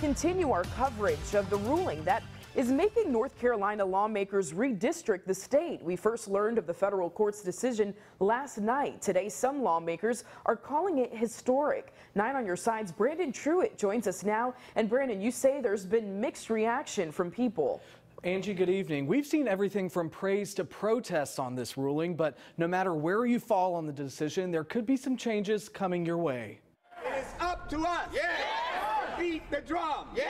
continue our coverage of the ruling that is making North Carolina lawmakers redistrict the state. We first learned of the federal court's decision last night. Today, some lawmakers are calling it historic. Nine on your sides, Brandon Truitt joins us now. And Brandon, you say there's been mixed reaction from people. Angie, good evening. We've seen everything from praise to protests on this ruling, but no matter where you fall on the decision, there could be some changes coming your way. It's up to us. Yeah. Beat the drum. Yeah.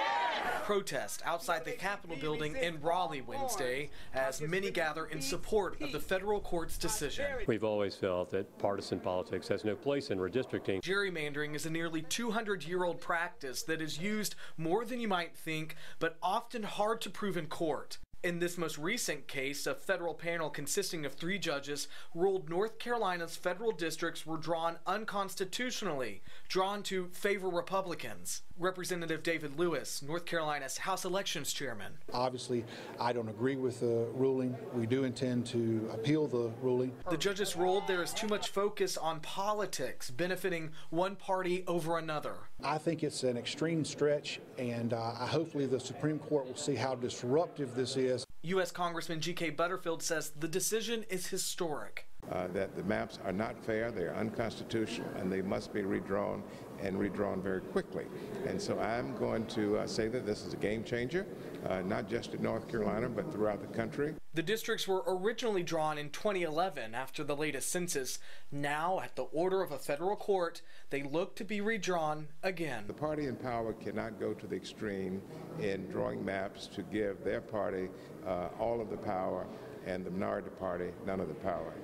Protest outside the Capitol building in Raleigh Wednesday as many gather in support of the federal court's decision. We've always felt that partisan politics has no place in redistricting. Gerrymandering is a nearly 200 year old practice that is used more than you might think, but often hard to prove in court. In this most recent case, a federal panel consisting of three judges ruled North Carolina's federal districts were drawn unconstitutionally, drawn to favor Republicans. Representative David Lewis, North Carolina's House Elections Chairman. Obviously, I don't agree with the ruling. We do intend to appeal the ruling. The judges ruled there is too much focus on politics benefiting one party over another. I think it's an extreme stretch, and uh, hopefully the Supreme Court will see how disruptive this is U.S. Congressman G.K. Butterfield says the decision is historic. Uh, that the maps are not fair, they are unconstitutional, and they must be redrawn and redrawn very quickly. And so I'm going to uh, say that this is a game changer, uh, not just in North Carolina, but throughout the country. The districts were originally drawn in 2011 after the latest census. Now, at the order of a federal court, they look to be redrawn again. The party in power cannot go to the extreme in drawing maps to give their party uh, all of the power and the minority party none of the power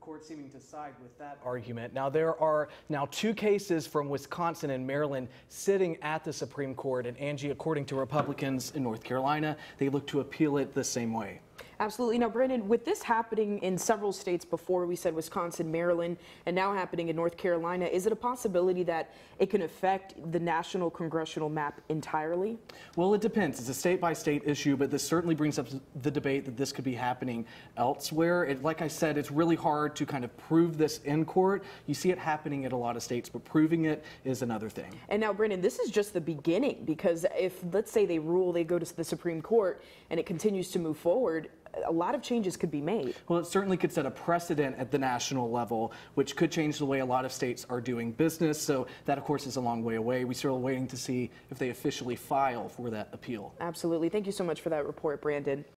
court seeming to side with that argument. Now, there are now two cases from Wisconsin and Maryland sitting at the Supreme Court. And Angie, according to Republicans in North Carolina, they look to appeal it the same way. Absolutely. Now, Brandon, with this happening in several states before, we said Wisconsin, Maryland, and now happening in North Carolina, is it a possibility that it can affect the national congressional map entirely? Well, it depends. It's a state by state issue, but this certainly brings up the debate that this could be happening elsewhere. It, like I said, it's really hard to kind of prove this in court. You see it happening in a lot of states, but proving it is another thing. And now, Brandon, this is just the beginning because if, let's say, they rule, they go to the Supreme Court, and it continues to move forward, a lot of changes could be made. Well, it certainly could set a precedent at the national level, which could change the way a lot of states are doing business. So that, of course, is a long way away. We're still waiting to see if they officially file for that appeal. Absolutely. Thank you so much for that report, Brandon.